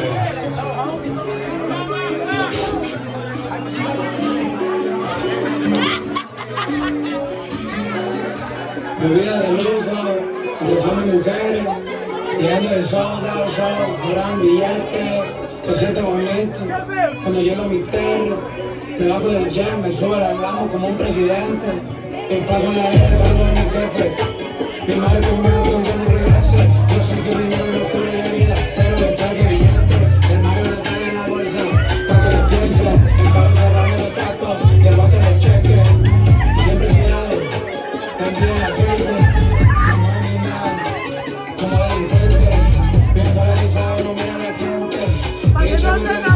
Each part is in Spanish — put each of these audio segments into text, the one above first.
Mi vida de lujo, cruzando mujeres, yendo de show, de show, cobrando billetes, se siente bonito. Cuando llego a mi perro, me bajo del jet, me subo al lamo como un presidente. Y paso la vida, salvo de mi jefe. Mi madre conmigo Hallelujah.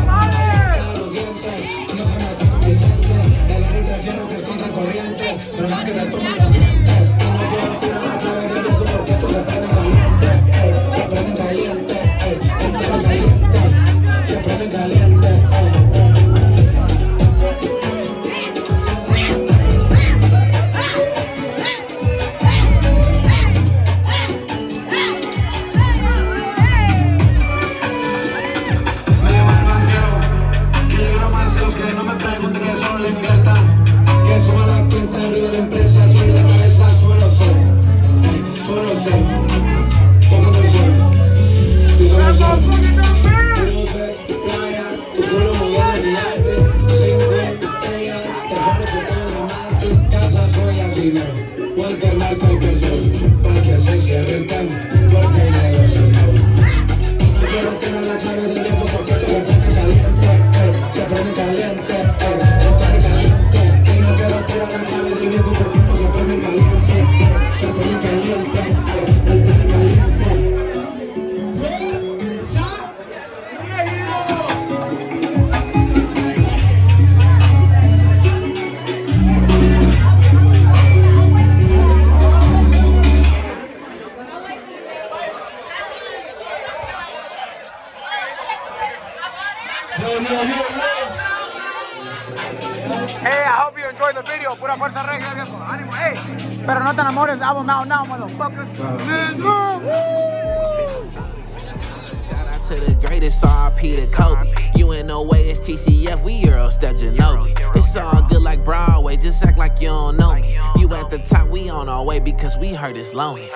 Que suba la cuenta arriba de empresa, soy la cabeza, suelo ser. eh, Suelo ser. Tocando el sol. Tú sabes ser. Luces, playa, tu culo moviendo mi arte. Cinco estrellas, te por todo diamante. Casas, joyas, dinero. Walter marca Hey, I hope you enjoyed the video. Pura fuerza regia, viejo. Ánimo, hey. Pero no te enamores. Album out now, motherfucker. Shout out to the greatest RP to Kobe. You in no way it's TCF, we Euro step Ginobili. It's all good like Broadway, just act like you don't know me. You at the top, we on our way because we heard it's lonely.